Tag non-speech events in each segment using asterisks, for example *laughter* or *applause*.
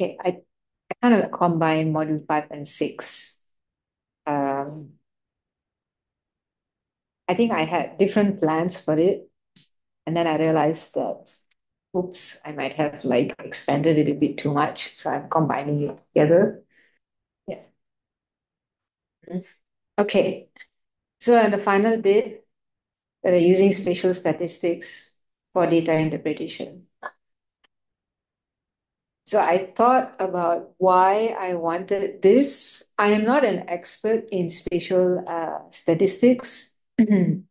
Okay, I, kind of combine module five and six. Um, I think I had different plans for it. And then I realized that, oops, I might have like expanded it a bit too much. So I'm combining it together. Yeah. Okay. So in the final bit, we're using spatial statistics for data interpretation. So I thought about why I wanted this. I am not an expert in spatial uh, statistics. in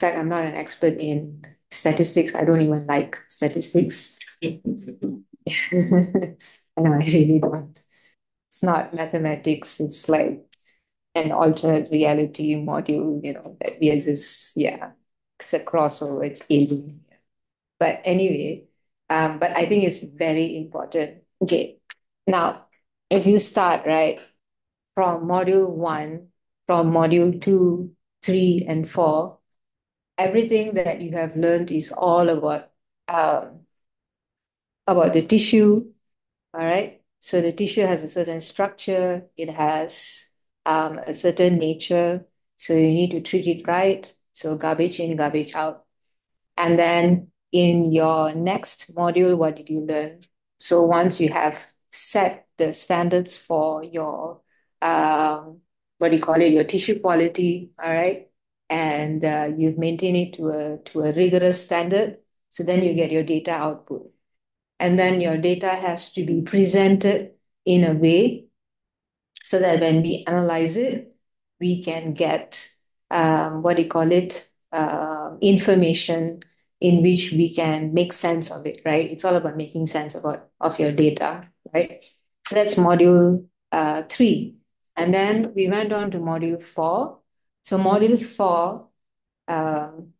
fact, I'm not an expert in statistics. I don't even like statistics. *laughs* I know I really don't. It's not mathematics. It's like an alternate reality module, you know, that we are just, yeah, it's a crossover, it's alien. But anyway, um, but I think it's very important. Okay, now if you start right from module one, from module two, three, and four, everything that you have learned is all about um, about the tissue. All right. So the tissue has a certain structure. It has um, a certain nature. So you need to treat it right. So garbage in, garbage out. And then in your next module, what did you learn? So once you have set the standards for your, um, what do you call it, your tissue quality, all right, and uh, you've maintained it to a, to a rigorous standard, so then you get your data output. And then your data has to be presented in a way so that when we analyze it, we can get, um, what do you call it, uh, information in which we can make sense of it, right? It's all about making sense about of your data, right? So that's module uh, three. And then we went on to module four. So module four um,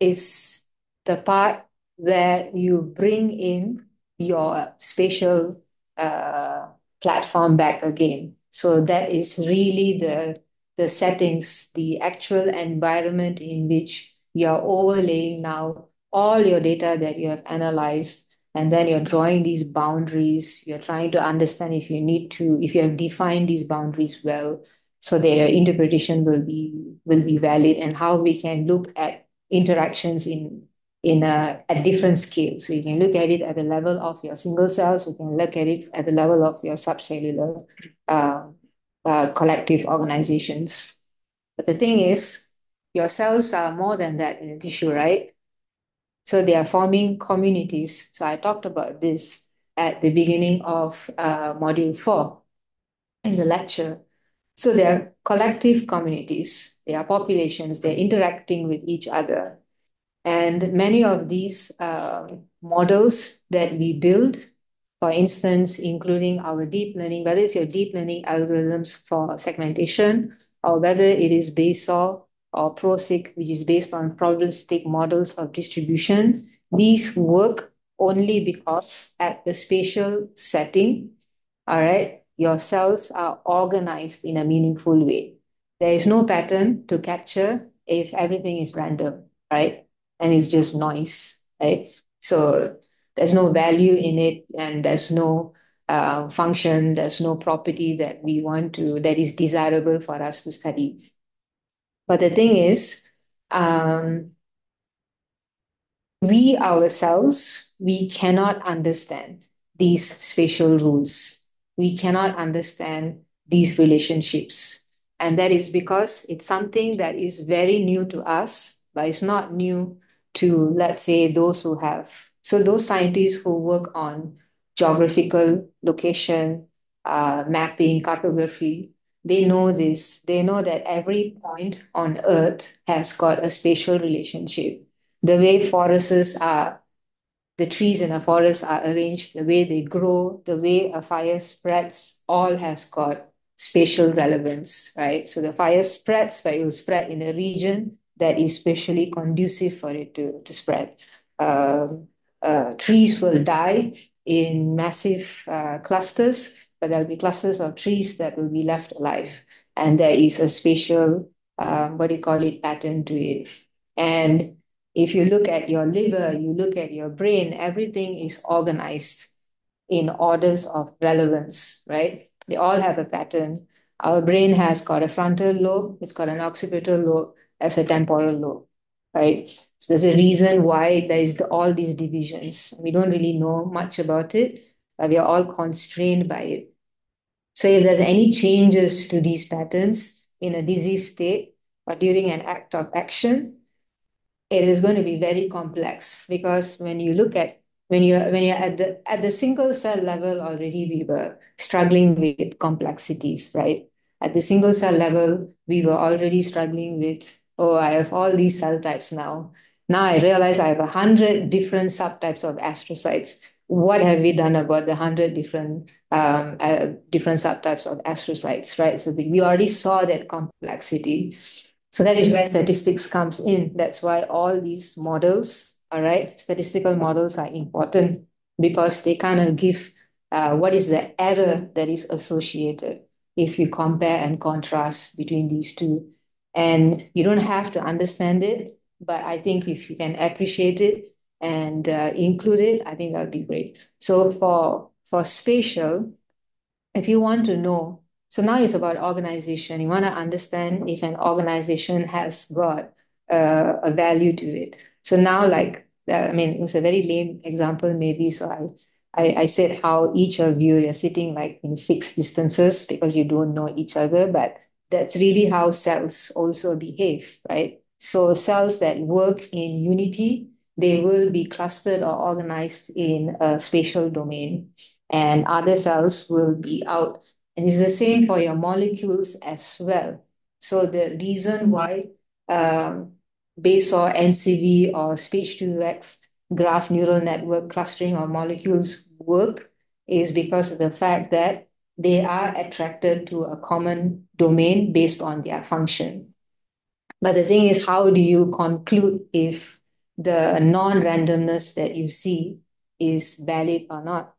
is the part where you bring in your spatial uh, platform back again. So that is really the, the settings, the actual environment in which you're overlaying now all your data that you have analyzed and then you're drawing these boundaries. You're trying to understand if you need to if you have defined these boundaries well so your interpretation will be will be valid and how we can look at interactions in in a at different scales. So you can look at it at the level of your single cells. You can look at it at the level of your subcellular uh, uh, collective organizations. But the thing is your cells are more than that in a tissue, right? So they are forming communities. So I talked about this at the beginning of uh, module four in the lecture. So they are collective communities, they are populations, they're interacting with each other. And many of these uh, models that we build, for instance, including our deep learning, whether it's your deep learning algorithms for segmentation or whether it is Baysor or Proseg, which is based on probabilistic models of distribution. These work only because at the spatial setting, all right, your cells are organized in a meaningful way. There is no pattern to capture if everything is random, right? And it's just noise, right? So there's no value in it and there's no uh, function, there's no property that we want to, that is desirable for us to study. But the thing is, um, we ourselves, we cannot understand these spatial rules. We cannot understand these relationships. And that is because it's something that is very new to us, but it's not new to, let's say, those who have. So those scientists who work on geographical location, uh, mapping, cartography, they know this. They know that every point on Earth has got a spatial relationship. The way forests are, the trees in a forest are arranged, the way they grow, the way a fire spreads, all has got spatial relevance, right? So the fire spreads, but it will spread in a region that is spatially conducive for it to, to spread. Uh, uh, trees will die in massive uh, clusters but there'll be clusters of trees that will be left alive. And there is a spatial, um, what do you call it, pattern to it. And If you look at your liver, you look at your brain, everything is organized in orders of relevance, right? They all have a pattern. Our brain has got a frontal lobe, it's got an occipital lobe, as a temporal lobe, right? So there's a reason why there is the, all these divisions. We don't really know much about it, but we are all constrained by it. So if there's any changes to these patterns in a disease state or during an act of action, it is going to be very complex because when you look at when you're when you're at the at the single cell level already we were struggling with complexities, right? At the single cell level, we were already struggling with, oh, I have all these cell types now. Now I realize I have a hundred different subtypes of astrocytes. What have we done about the hundred different um, uh, different subtypes of astrocytes, right? So the, we already saw that complexity. So that is where statistics comes in. That's why all these models all right, statistical models are important because they kind of give uh, what is the error that is associated if you compare and contrast between these two. And you don't have to understand it, but I think if you can appreciate it and uh, include it, I think that would be great. So for, for spatial, if you want to know, so now it's about organization. You want to understand if an organization has got uh, a value to it. So now, like, I mean, it was a very lame example, maybe. So I, I, I said how each of you are sitting like in fixed distances because you don't know each other, but that's really how cells also behave, right? So cells that work in unity, they will be clustered or organized in a spatial domain, and other cells will be out. And it's the same for your molecules as well. So the reason why um, Bayes or NCV or Spage2vec graph neural network clustering of molecules work is because of the fact that they are attracted to a common domain based on their function. But the thing is, how do you conclude if the non-randomness that you see is valid or not?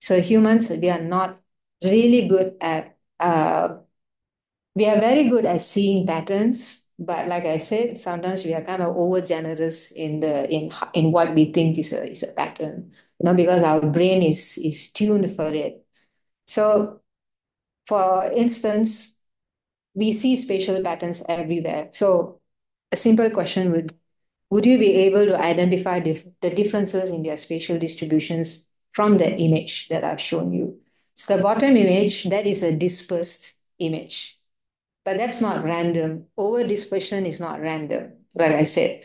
So humans, we are not really good at, uh, we are very good at seeing patterns, but like I said, sometimes we are kind of over generous in the in in what we think is a is a pattern, you know, because our brain is is tuned for it. So, for instance, we see spatial patterns everywhere. So, a simple question would would you be able to identify dif the differences in their spatial distributions from the image that I've shown you? So the bottom image, that is a dispersed image. But that's not random. Over dispersion is not random, like I said.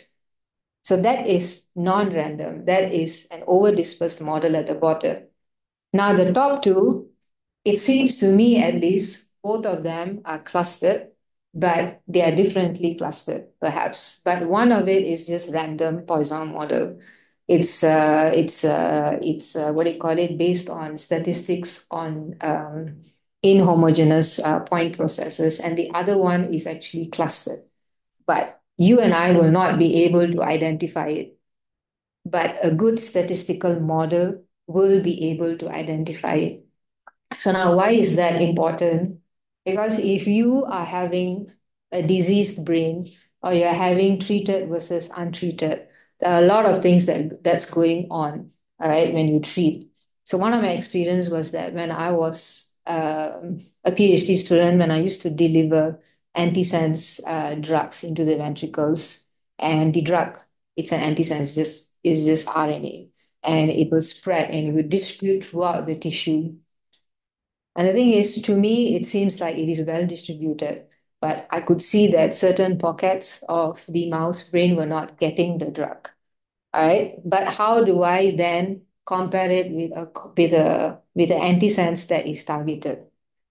So that is non-random. That is an over-dispersed model at the bottom. Now the top two, it seems to me at least, both of them are clustered, but they are differently clustered, perhaps. But one of it is just random Poisson model. It's uh, it's uh, it's uh, what do you call it? Based on statistics on um, inhomogeneous uh, point processes, and the other one is actually clustered. But you and I will not be able to identify it. But a good statistical model will be able to identify it. So now why is that important? Because if you are having a diseased brain or you're having treated versus untreated, there are a lot of things that that's going on, all right, when you treat. So one of my experience was that when I was um, a PhD student when I used to deliver antisense uh, drugs into the ventricles, and the drug it's an antisense, just is just RNA, and it will spread and it will distribute throughout the tissue. And the thing is, to me, it seems like it is well distributed, but I could see that certain pockets of the mouse brain were not getting the drug. All right, but how do I then compare it with a with a with the antisense that is targeted.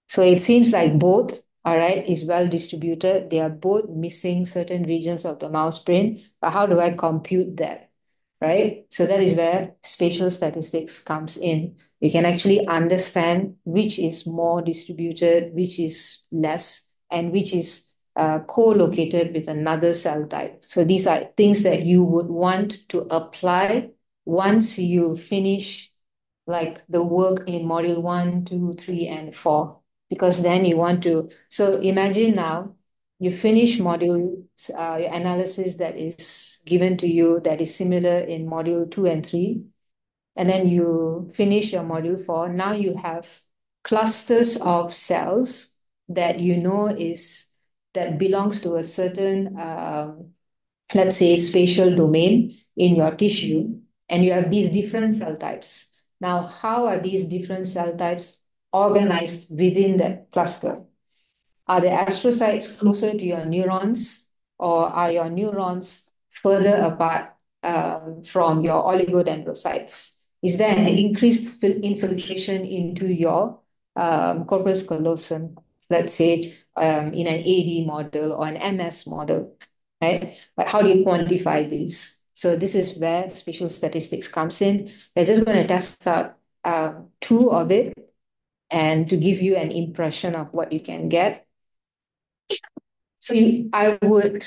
So it seems like both, all right, is well distributed. They are both missing certain regions of the mouse brain. But how do I compute that? Right? So that is where spatial statistics comes in. You can actually understand which is more distributed, which is less, and which is uh, co-located with another cell type. So these are things that you would want to apply once you finish like the work in module one, two, three, and four, because then you want to. So imagine now you finish module uh, your analysis that is given to you that is similar in module two and three, and then you finish your module four. Now you have clusters of cells that you know is that belongs to a certain, um, let's say, spatial domain in your tissue, and you have these different cell types. Now, how are these different cell types organized within that cluster? Are the astrocytes closer to your neurons, or are your neurons further apart um, from your oligodendrocytes? Is there an increased infiltration into your um, corpus callosum, let's say um, in an AD model or an MS model, right? But how do you quantify these? So this is where spatial statistics comes in. We're just going to test out uh, two of it and to give you an impression of what you can get. So you, I would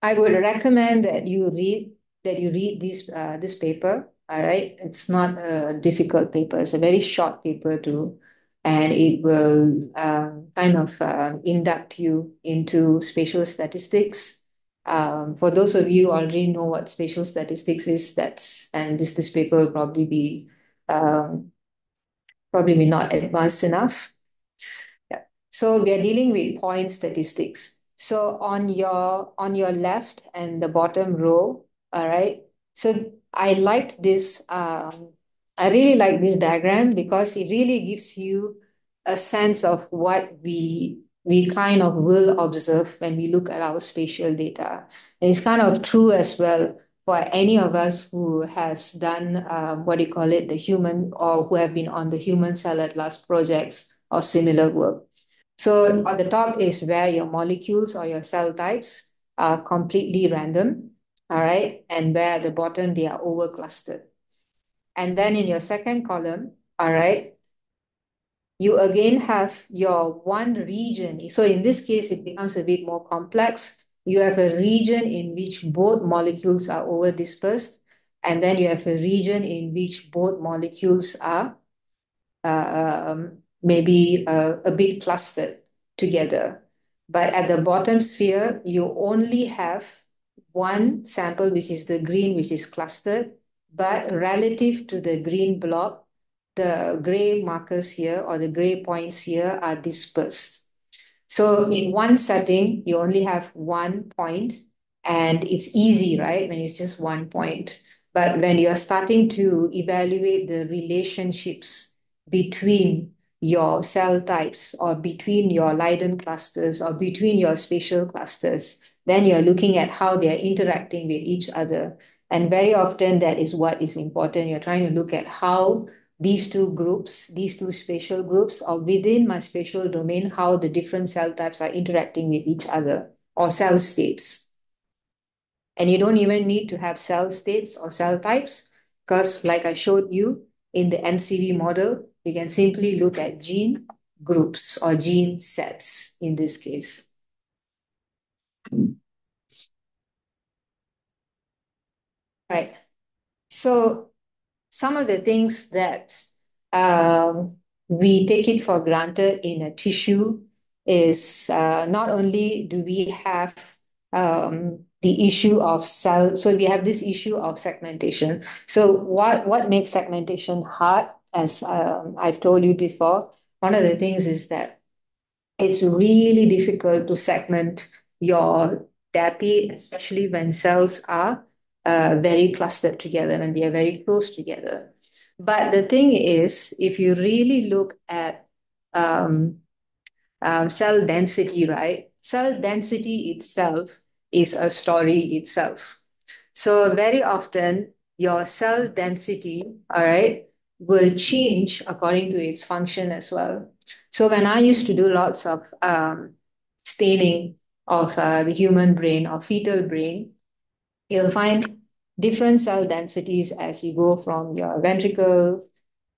I would recommend that you read that you read this uh, this paper. All right, it's not a difficult paper. It's a very short paper too, and it will um, kind of uh, induct you into spatial statistics. Um, for those of you already know what spatial statistics is, that's and this this paper will probably be um, probably not advanced enough. Yeah. So we are dealing with point statistics. So on your on your left and the bottom row, all right. So I liked this. Um, I really like this diagram because it really gives you a sense of what we we kind of will observe when we look at our spatial data. And it's kind of true as well for any of us who has done uh, what do you call it, the human or who have been on the human cell atlas projects or similar work. So at the top is where your molecules or your cell types are completely random, all right? And where at the bottom they are over clustered. And then in your second column, all right, you again have your one region. So in this case, it becomes a bit more complex you have a region in which both molecules are over dispersed, and then you have a region in which both molecules are uh, um, maybe uh, a bit clustered together. But at the bottom sphere, you only have one sample, which is the green, which is clustered, but relative to the green blob, the gray markers here or the gray points here are dispersed. So in one setting, you only have one point and it's easy, right? When it's just one point. But when you're starting to evaluate the relationships between your cell types or between your Leiden clusters or between your spatial clusters, then you're looking at how they're interacting with each other. And very often that is what is important. You're trying to look at how these two groups, these two spatial groups, or within my spatial domain, how the different cell types are interacting with each other, or cell states. And you don't even need to have cell states or cell types, because like I showed you in the NCV model, we can simply look at gene groups or gene sets in this case. Right. So some of the things that um, we take it for granted in a tissue is uh, not only do we have um, the issue of cell, so we have this issue of segmentation. So what, what makes segmentation hard, as um, I've told you before, one of the things is that it's really difficult to segment your DAPI, especially when cells are uh, very clustered together and they are very close together. But the thing is, if you really look at um, um, cell density, right? Cell density itself is a story itself. So very often your cell density, all right, will change according to its function as well. So when I used to do lots of um, staining of uh, the human brain or fetal brain, you'll find different cell densities as you go from your ventricles,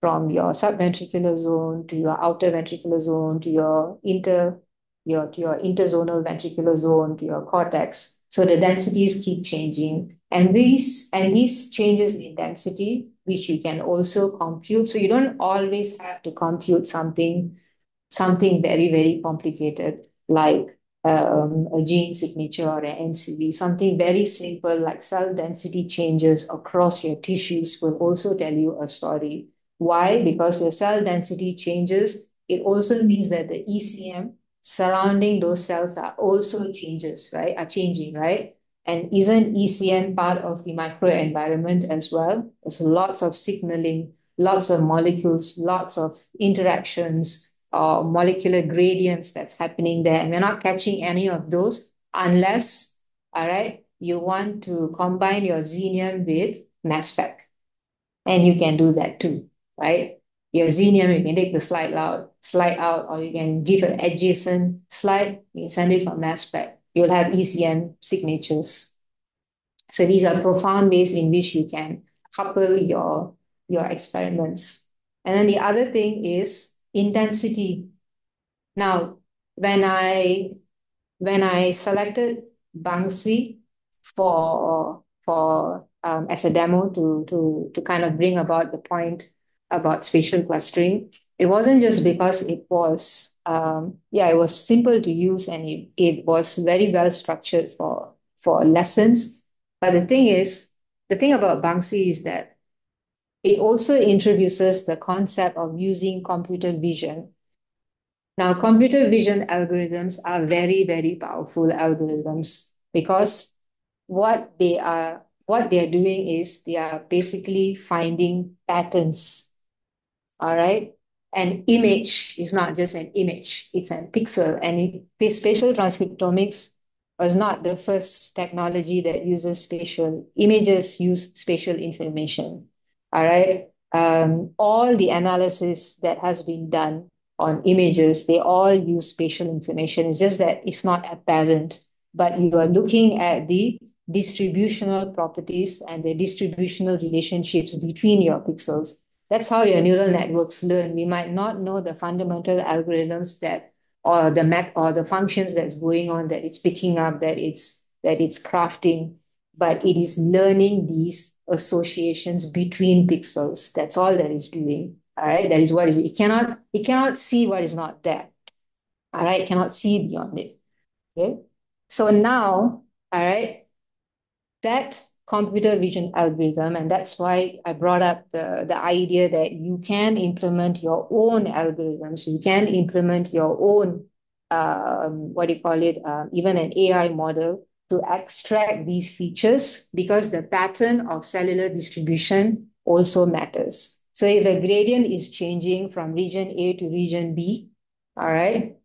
from your subventricular zone to your outer ventricular zone to your inter your to your interzonal ventricular zone to your cortex. So the densities keep changing. And these and these changes in density, which you can also compute. So you don't always have to compute something, something very, very complicated like um, a gene signature or an NCV. Something very simple like cell density changes across your tissues will also tell you a story. Why? Because your cell density changes. It also means that the ECM surrounding those cells are also changes, right? Are changing, right? And isn't ECM part of the microenvironment as well? There's lots of signaling, lots of molecules, lots of interactions, uh, molecular gradients that's happening there. And we're not catching any of those unless, all right, you want to combine your xenium with mass spec. And you can do that too, right? Your xenium, you can take the slide out, slide out, or you can give an adjacent slide, you can send it for mass spec. You'll have ECM signatures. So these are profound ways in which you can couple your, your experiments. And then the other thing is intensity. Now, when I when I selected Banksy for for um, as a demo to to to kind of bring about the point about spatial clustering, it wasn't just because it was um, yeah it was simple to use and it, it was very well structured for for lessons. But the thing is, the thing about Banksy is that it also introduces the concept of using computer vision. Now, computer vision algorithms are very, very powerful algorithms because what they are what they are doing is they are basically finding patterns. All right. An image is not just an image, it's a pixel. And spatial transcriptomics was not the first technology that uses spatial images, use spatial information all right? Um, all the analysis that has been done on images, they all use spatial information. It's just that it's not apparent, but you are looking at the distributional properties and the distributional relationships between your pixels. That's how your neural networks learn. We might not know the fundamental algorithms that or the math or the functions that's going on that it's picking up, that it's that it's crafting, but it is learning these associations between pixels. That's all that is doing. All right. That is what is it cannot it cannot see what is not there. All right, it cannot see beyond it. Okay. So now, all right, that computer vision algorithm, and that's why I brought up the, the idea that you can implement your own algorithms, you can implement your own um, what do you call it, um, even an AI model to extract these features because the pattern of cellular distribution also matters. So if a gradient is changing from region A to region B, all right,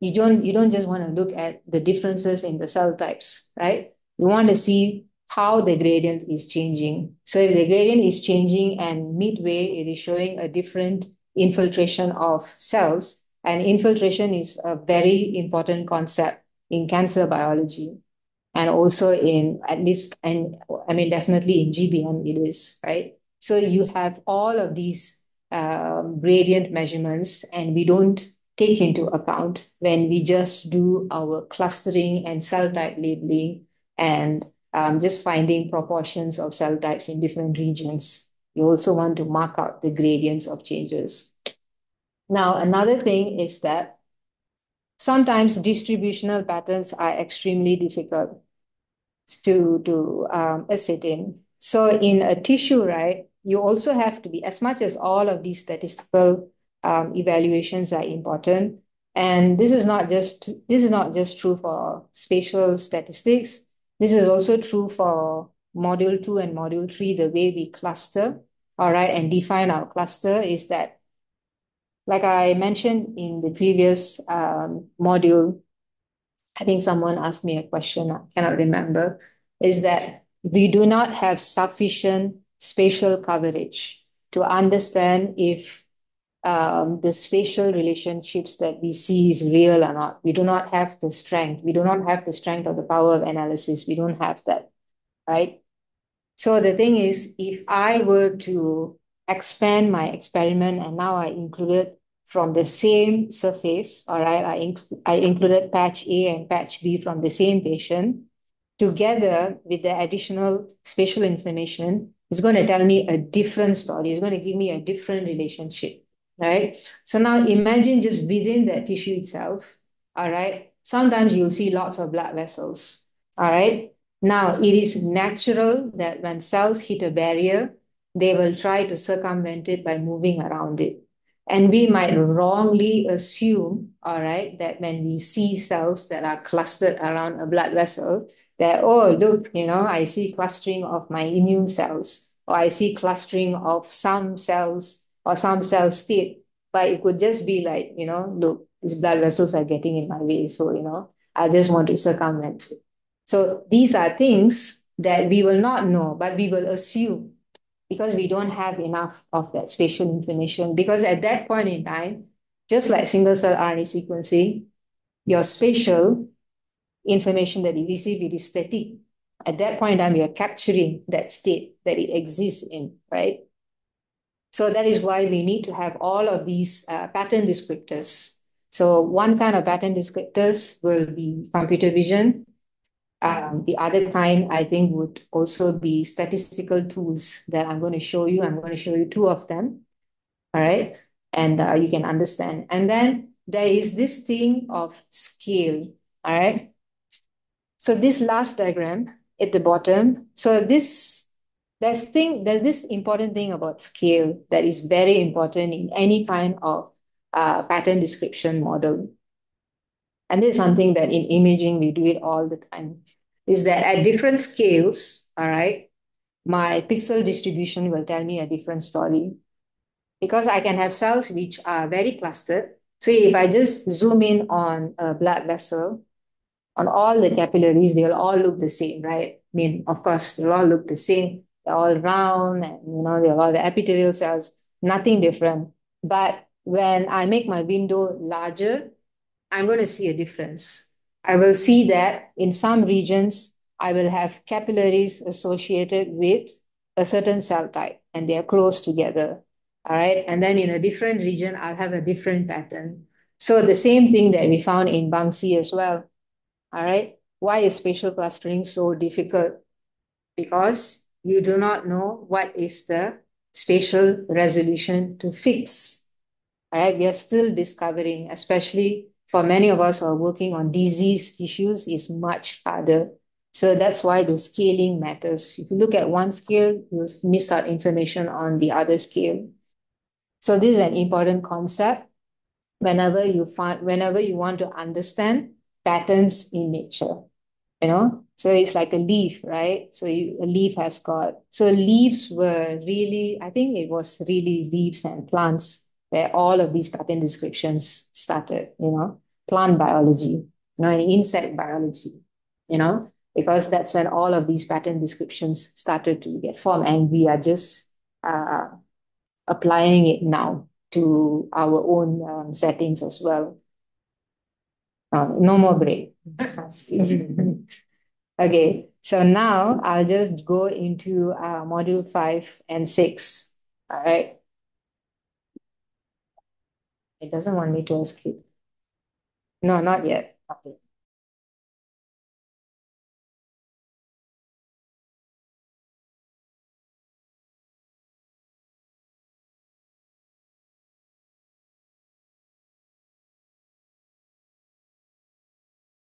you don't, you don't just want to look at the differences in the cell types, right? You want to see how the gradient is changing. So if the gradient is changing and midway it is showing a different infiltration of cells, and infiltration is a very important concept in cancer biology and also in at least and I mean definitely in GBM it is right. So you have all of these um, gradient measurements, and we don't take into account when we just do our clustering and cell type labeling and um, just finding proportions of cell types in different regions. You also want to mark out the gradients of changes. Now, another thing is that sometimes distributional patterns are extremely difficult to, to um, ascertain. So in a tissue, right, you also have to be, as much as all of these statistical um, evaluations are important, and this is not just this is not just true for spatial statistics. This is also true for module two and module three, the way we cluster, all right, and define our cluster is that, like I mentioned in the previous um, module, I think someone asked me a question, I cannot remember, is that we do not have sufficient spatial coverage to understand if um, the spatial relationships that we see is real or not. We do not have the strength. We do not have the strength or the power of analysis. We don't have that, right? So the thing is, if I were to expand my experiment and now I included from the same surface, all right, I, inc I included patch A and patch B from the same patient, together with the additional spatial information, is going to tell me a different story. It's going to give me a different relationship, right? So now imagine just within that tissue itself, all right, sometimes you'll see lots of blood vessels. All right. Now, it is natural that when cells hit a barrier, they will try to circumvent it by moving around it. And we might wrongly assume, all right, that when we see cells that are clustered around a blood vessel, that, oh, look, you know, I see clustering of my immune cells, or I see clustering of some cells or some cell state. But it could just be like, you know, look, these blood vessels are getting in my way. So, you know, I just want to circumvent it. So these are things that we will not know, but we will assume because we don't have enough of that spatial information. Because at that point in time, just like single cell RNA sequencing, your spatial information that you receive, it is static. At that point in time, you're capturing that state that it exists in, right? So that is why we need to have all of these uh, pattern descriptors. So one kind of pattern descriptors will be computer vision, um, the other kind, I think, would also be statistical tools that I'm going to show you. I'm going to show you two of them. All right. And uh, you can understand. And then there is this thing of scale. All right. So this last diagram at the bottom. So this, there's thing, there's this important thing about scale that is very important in any kind of uh, pattern description model. And this is something that in imaging, we do it all the time, is that at different scales, all right, my pixel distribution will tell me a different story. Because I can have cells which are very clustered. So if I just zoom in on a blood vessel, on all the capillaries, they'll all look the same, right? I mean, of course, they'll all look the same. They're all round and, you know, they're all the epithelial cells, nothing different. But when I make my window larger, I'm going to see a difference. I will see that in some regions, I will have capillaries associated with a certain cell type and they are close together. All right. And then in a different region, I'll have a different pattern. So the same thing that we found in Banksy as well. All right. Why is spatial clustering so difficult? Because you do not know what is the spatial resolution to fix. All right. We are still discovering, especially for many of us who are working on disease tissues is much harder. So that's why the scaling matters. If you look at one scale, you miss out information on the other scale. So this is an important concept whenever you find whenever you want to understand patterns in nature. You know, so it's like a leaf, right? So you, a leaf has got so leaves were really, I think it was really leaves and plants where all of these pattern descriptions started, you know plant biology, you know, insect biology, you know, because that's when all of these pattern descriptions started to get formed. And we are just uh, applying it now to our own um, settings as well. Uh, no more break. *laughs* okay, so now I'll just go into uh, module five and six. All right. It doesn't want me to escape. No, not yet. Okay.